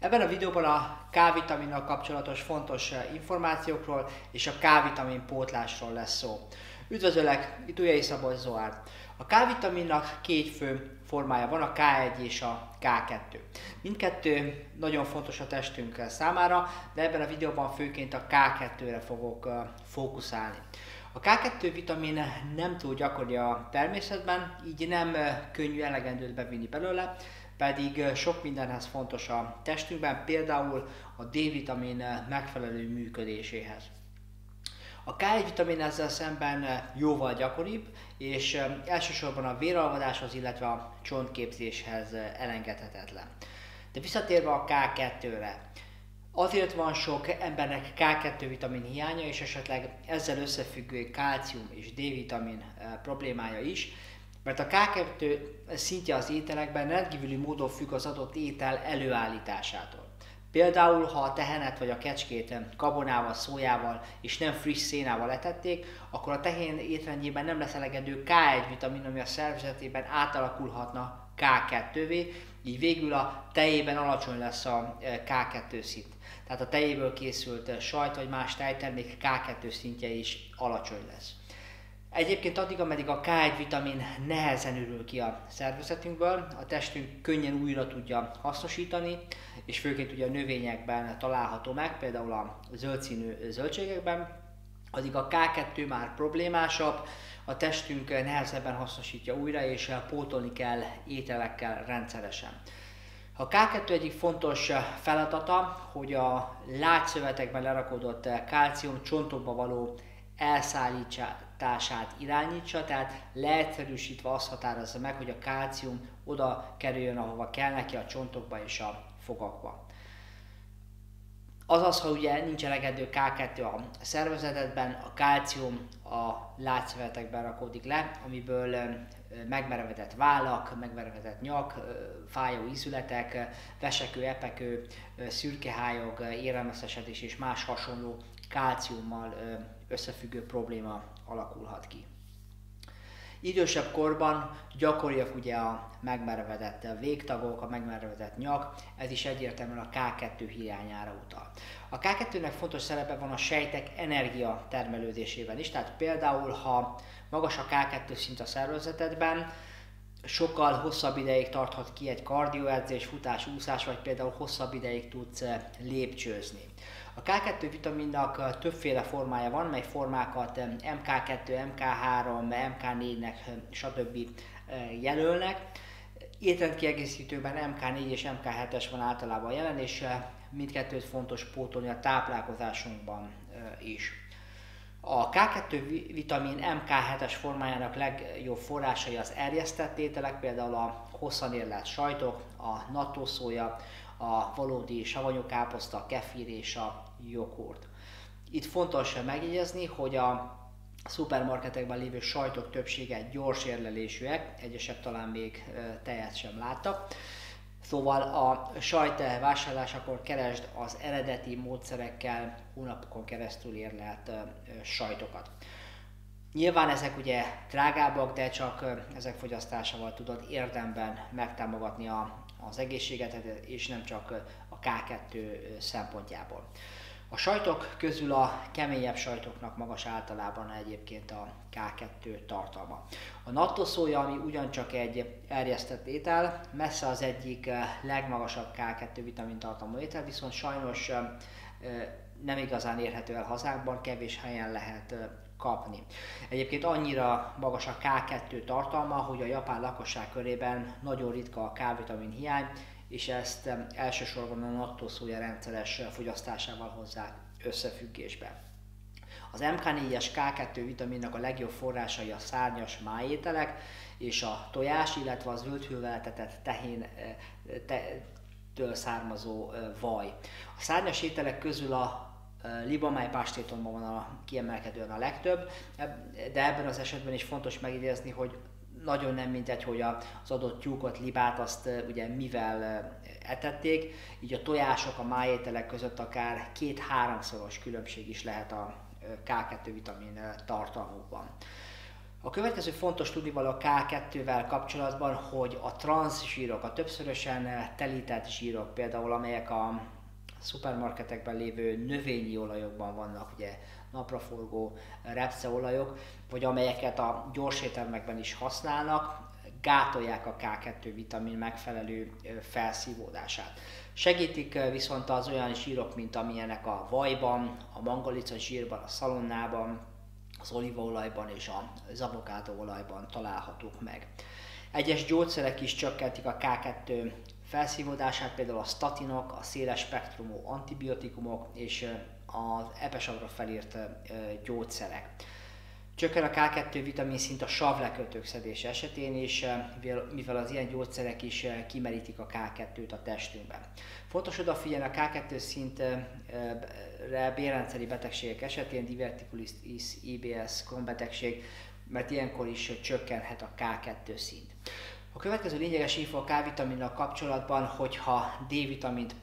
Ebben a videóban a K-vitaminnal kapcsolatos fontos eh, információkról és a K-vitamin pótlásról lesz szó. Üdvözöllek, itt Ujjai Szabolcs Zoár. A K-vitaminnak két fő formája van, a K1 és a K2. Mindkettő nagyon fontos a testünk számára, de ebben a videóban főként a K2-re fogok eh, fókuszálni. A K2 vitamin nem túl gyakori a természetben, így nem eh, könnyű elegendőt bevinni belőle, pedig sok mindenhez fontos a testünkben, például a D-vitamin megfelelő működéséhez. A K1-vitamin ezzel szemben jóval gyakoribb, és elsősorban a véralvadáshoz, illetve a csontképzéshez elengedhetetlen. De visszatérve a K2-re, azért van sok embernek K2 vitamin hiánya, és esetleg ezzel összefüggő kálcium és D-vitamin problémája is, mert a K2 szintje az ételekben rendkívüli módon függ az adott étel előállításától. Például, ha a tehenet vagy a kecskét kabonával, szójával és nem friss szénával etették, akkor a tehén étrendjében nem lesz elegendő K1 vitamin, ami a szervezetében átalakulhatna K2-vé, így végül a tejében alacsony lesz a e, K2 szint. Tehát a tejéből készült sajt vagy más tejtermék K2 szintje is alacsony lesz. Egyébként addig, ameddig a K1 vitamin nehezen ürül ki a szervezetünkből, a testünk könnyen újra tudja hasznosítani, és főként ugye a növényekben található meg, például a zöld zöldségekben, addig a K2 már problémásabb, a testünk nehezebben hasznosítja újra, és pótolni kell ételekkel rendszeresen. A K2 egyik fontos feladata, hogy a lágyszövetekben lerakódott kálcium csontokba való elszállítását irányítsa, tehát leegyszerűsítve azt határozza meg, hogy a kálcium oda kerüljön, ahova kell neki a csontokba és a fogakba. Azaz, ha ugye nincs elegendő K2 a szervezetedben, a kálcium a látszövetekben rakódik le, amiből megmerevedett vállak, megmerevedett nyak, fájó ízületek, vesekő, epekő, szürkehályog, érelmeszesedés és más hasonló kálciummal összefüggő probléma alakulhat ki. Idősebb korban gyakoriak ugye a megmerevedett végtagok, a megmerevedett nyak, ez is egyértelműen a K2 hiányára utal. A K2-nek fontos szerepe van a sejtek energia termelődésében is, tehát például ha magas a K2 szint a szervezetedben, sokkal hosszabb ideig tarthat ki egy kardioedzés, futás, úszás, vagy például hosszabb ideig tudsz lépcsőzni. A K2 vitaminnak többféle formája van, mely formákat MK2, MK3, MK4-nek, stb. jelölnek. Étrendkiegészítőben MK4 és MK7-es van általában jelen, és mindkettőt fontos pótolni a táplálkozásunkban is. A K2 vitamin MK7-es formájának legjobb forrásai az erjesztett ételek, például a hosszan érlelt sajtok, a nattószója, a valódi savanyú káposzta, a kefir és a joghurt. Itt fontos megjegyezni, hogy a szupermarketekben lévő sajtok többsége gyors érlelésűek, egyesek talán még tejet sem láttak. Szóval a sajt vásárlásakor keresd az eredeti módszerekkel hónapokon keresztül érlelt sajtokat. Nyilván ezek ugye drágábbak, de csak ezek fogyasztásával tudod érdemben megtámogatni a, az egészséget, és nem csak a K2 szempontjából. A sajtok közül a keményebb sajtoknak magas általában egyébként a K2 tartalma. A nattoszója, ami ugyancsak egy erjesztett étel, messze az egyik legmagasabb K2 vitamin tartalmú étel, viszont sajnos nem igazán érhető el hazánkban, kevés helyen lehet kapni. Egyébként annyira magas a K2 tartalma, hogy a japán lakosság körében nagyon ritka a K-vitamin hiány, és ezt elsősorban a nattószója rendszeres fogyasztásával hozzák összefüggésbe. Az MK4-es K2 vitaminnak a legjobb forrásai a szárnyas májételek és a tojás, illetve az zöldhőveltetett tehén eh, te, től származó eh, vaj. A szárnyas ételek közül a eh, libamáj pástétonban van a kiemelkedően a legtöbb, de ebben az esetben is fontos megjegyezni, hogy nagyon nem mindegy, hogy az adott tyúkot, libát azt ugye mivel etették, így a tojások, a májételek között akár két-háromszoros különbség is lehet a K2 vitamin tartalmukban. A következő fontos tudnivaló a K2-vel kapcsolatban, hogy a transzsírok, a többszörösen telített zsírok, például amelyek a szupermarketekben lévő növényi olajokban vannak, ugye napraforgó repceolajok, vagy amelyeket a gyorsételmekben is használnak, gátolják a K2 vitamin megfelelő felszívódását. Segítik viszont az olyan zsírok, mint amilyenek a vajban, a mangalica zsírban, a szalonnában, az olívaolajban és az olajban találhatók meg. Egyes gyógyszerek is csökkentik a K2 felszívódását, például a statinok, a széles spektrumú antibiotikumok és az epesavra felírt gyógyszerek. Csökken a K2 vitamin szint a savlekötők szedése esetén, és mivel az ilyen gyógyszerek is kimerítik a K2-t a testünkben. Fontos odafigyelni a K2 szintre bérrendszeri betegségek esetén, diverticulitis, IBS, betegség, mert ilyenkor is csökkenhet a K2 szint. A következő lényeges info a K-vitaminnal kapcsolatban, hogyha D-vitamint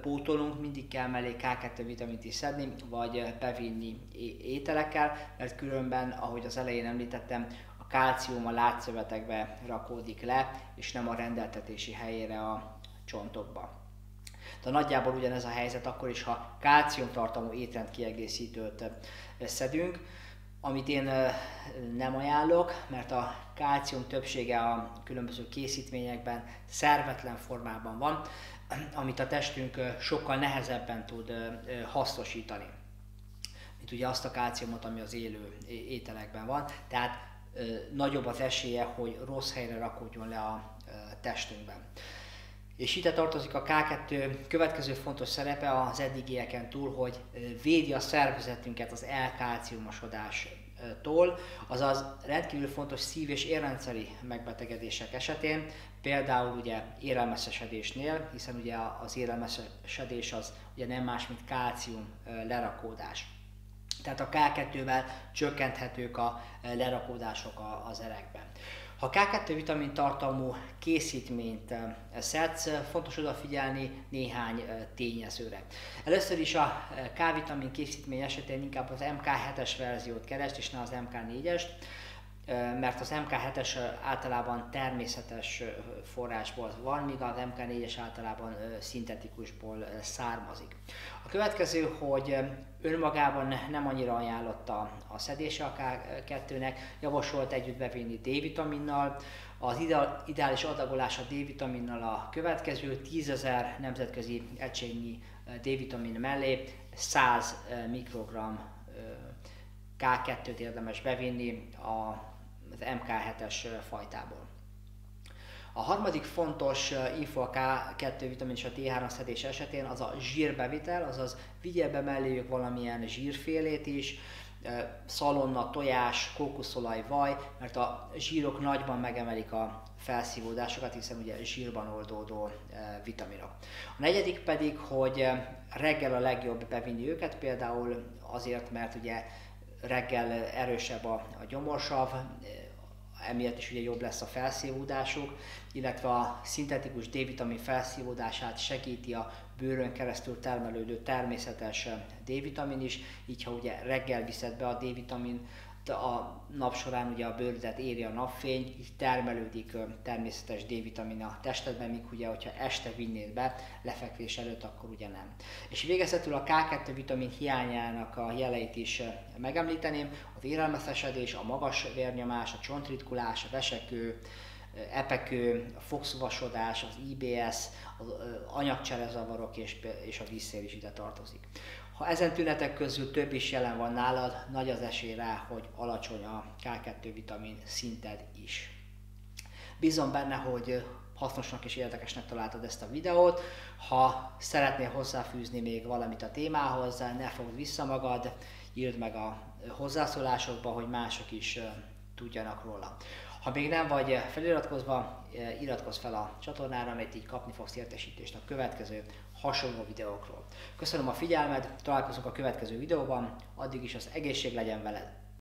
pótolunk, mindig kell mellé K2 vitamint is szedni, vagy bevinni ételekkel, mert különben, ahogy az elején említettem, a kálcium a látszövetekbe rakódik le, és nem a rendeltetési helyére a csontokba. De nagyjából ugyanez a helyzet akkor is, ha kálciumtartalmú étrendkiegészítőt szedünk, amit én nem ajánlok, mert a kálcium többsége a különböző készítményekben szervetlen formában van, amit a testünk sokkal nehezebben tud hasznosítani, mint ugye azt a kálciumot, ami az élő ételekben van. Tehát nagyobb az esélye, hogy rossz helyre rakódjon le a testünkben. És ide tartozik a K2 következő fontos szerepe az eddigieken túl, hogy védi a szervezetünket az elkálciumosodástól, azaz rendkívül fontos szív- és érrendszeri megbetegedések esetén, például ugye élelmeszesedésnél, hiszen ugye az élelmeszesedés az ugye nem más, mint kálcium lerakódás. Tehát a K2-vel csökkenthetők a lerakódások az erekben. Ha K2 vitamin tartalmú készítményt szedsz, fontos odafigyelni néhány tényezőre. Először is a K-vitamin készítmény esetén inkább az MK7-es verziót keresd, és ne az MK4-est mert az MK7-es általában természetes forrásból van, míg az MK4-es általában szintetikusból származik. A következő, hogy önmagában nem annyira ajánlotta a szedése a K2-nek, javasolt együtt bevinni D-vitaminnal, az ideális adagolás a D-vitaminnal a következő 10.000 nemzetközi egységnyi D-vitamin mellé 100 mikrogram K2-t érdemes bevinni a az MK7-es fajtából. A harmadik fontos info a K2 vitamin és a T3 szedés esetén az a zsírbevitel, azaz vigyél be melléjük valamilyen zsírfélét is, szalonna, tojás, kókuszolaj, vaj, mert a zsírok nagyban megemelik a felszívódásokat, hiszen ugye zsírban oldódó vitaminok. A negyedik pedig, hogy reggel a legjobb bevinni őket, például azért, mert ugye reggel erősebb a, a gyomorsav, emiatt is ugye jobb lesz a felszívódásuk, illetve a szintetikus D-vitamin felszívódását segíti a bőrön keresztül termelődő természetes D-vitamin is, így ha ugye reggel viszed be a D-vitamin a nap során ugye a bőrödet éri a napfény, így termelődik természetes D-vitamin a testedben, míg ugye, hogyha este vinnéd be lefekvés előtt, akkor ugye nem. És végezetül a K2 vitamin hiányának a jeleit is megemlíteném, az élelmeszesedés, a magas vérnyomás, a csontritkulás, a vesekő, epekő, a fogszuvasodás, az IBS, az anyagcserezavarok és, és a vízszél is ide tartozik. Ha ezen tünetek közül több is jelen van nálad, nagy az esély rá, hogy alacsony a K2 vitamin szinted is. Bízom benne, hogy hasznosnak és érdekesnek találtad ezt a videót. Ha szeretnél hozzáfűzni még valamit a témához, ne fogd vissza magad, írd meg a hozzászólásokba, hogy mások is tudjanak róla. Ha még nem vagy feliratkozva, iratkozz fel a csatornára, mert így kapni fogsz értesítést a következő hasonló videókról. Köszönöm a figyelmed, találkozunk a következő videóban, addig is az egészség legyen veled!